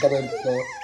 ganun. So,